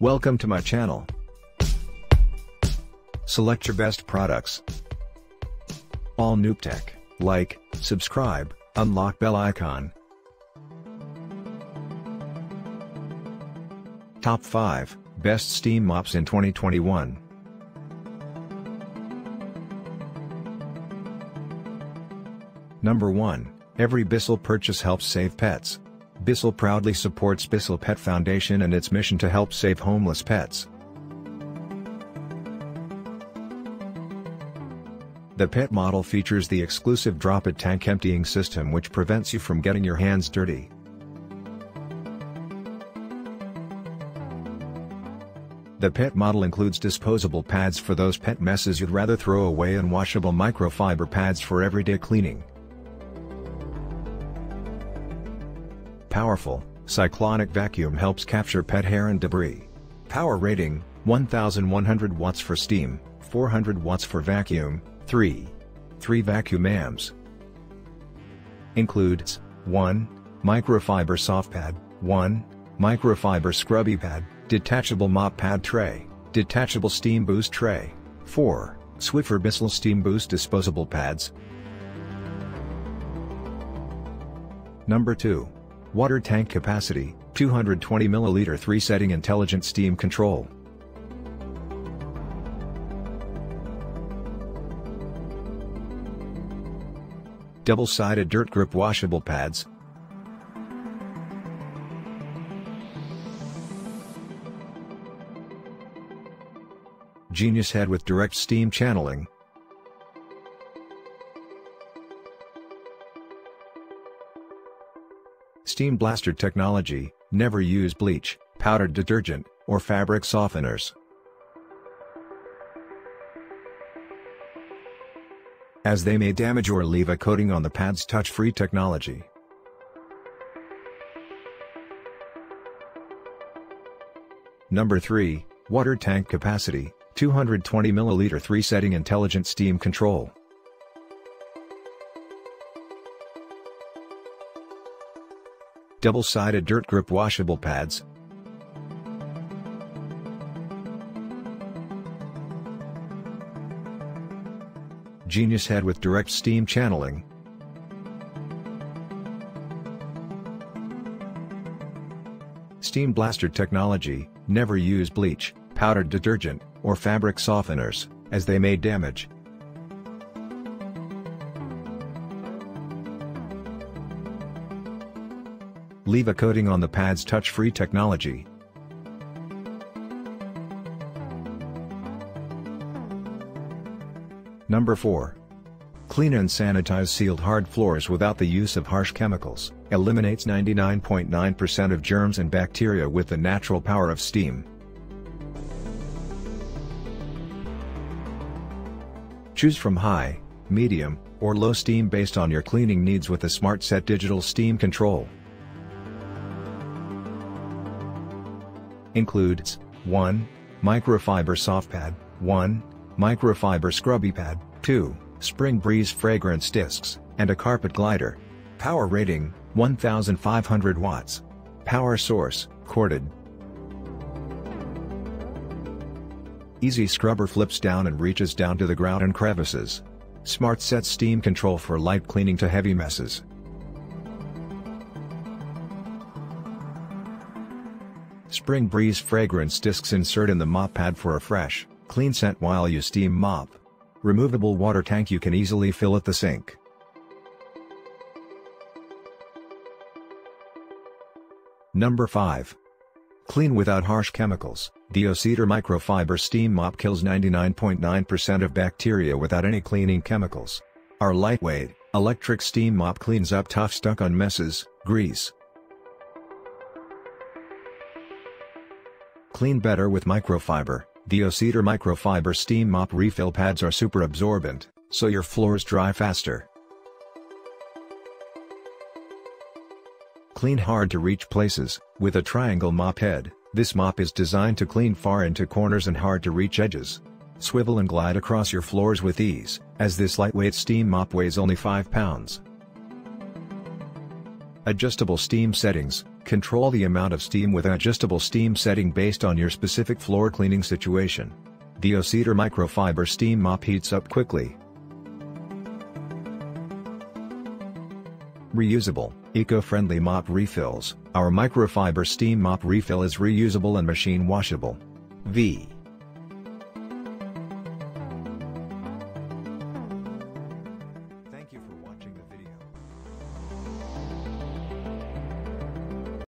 Welcome to my channel. Select your best products. allnewuptech, like, subscribe, unlock bell icon. Top 5 Best Steam Mops in 2021 Number 1 Every Bissell purchase helps save pets. Bissell proudly supports Bissell Pet Foundation and its mission to help save homeless pets. The pet model features the exclusive drop-it tank emptying system which prevents you from getting your hands dirty. The pet model includes disposable pads for those pet messes you'd rather throw away and washable microfiber pads for everyday cleaning. Powerful, cyclonic vacuum helps capture pet hair and debris. Power rating, 1100 watts for steam, 400 watts for vacuum, 3. 3 vacuum amps. Includes 1. Microfiber soft pad, 1. Microfiber scrubby pad, detachable mop pad tray, detachable steam boost tray, 4. Swiffer Bissell Steam Boost disposable pads. Number 2. Water tank capacity, 220 ml 3 setting intelligent steam control. Double-sided dirt grip washable pads. Genius head with direct steam channeling. Steam Blaster technology, never use bleach, powdered detergent, or fabric softeners. As they may damage or leave a coating on the pads touch-free technology. Number 3, Water Tank Capacity, 220 ml 3 Setting Intelligent Steam Control. Double-sided dirt grip washable pads. Genius head with direct steam channeling. Steam Blaster technology, never use bleach, powdered detergent, or fabric softeners, as they may damage, Leave a coating on the pads touch-free technology. Number 4. Clean and sanitize sealed hard floors without the use of harsh chemicals, eliminates 99.9% .9 of germs and bacteria with the natural power of steam. Choose from high, medium, or low steam based on your cleaning needs with the SmartSet digital steam control. Includes 1. Microfiber soft pad, 1. Microfiber scrubby pad, 2. Spring Breeze fragrance discs, and a carpet glider. Power rating, 1500 watts. Power source, corded. Easy scrubber flips down and reaches down to the ground and crevices. SmartSet steam control for light cleaning to heavy messes. Spring Breeze fragrance discs insert in the mop pad for a fresh, clean scent while you steam mop. Removable water tank you can easily fill at the sink. Number 5. Clean without harsh chemicals. O-Cedar microfiber steam mop kills 99.9% .9 of bacteria without any cleaning chemicals. Our lightweight, electric steam mop cleans up tough stuck on messes, grease, Clean better with microfiber. The O-Cedar microfiber steam mop refill pads are super absorbent, so your floors dry faster. Clean hard to reach places, with a triangle mop head, this mop is designed to clean far into corners and hard to reach edges. Swivel and glide across your floors with ease, as this lightweight steam mop weighs only 5 pounds. Adjustable steam settings, Control the amount of steam with adjustable steam setting based on your specific floor cleaning situation. The O-Cedar microfiber steam mop heats up quickly. Reusable, eco-friendly mop refills. Our microfiber steam mop refill is reusable and machine washable. V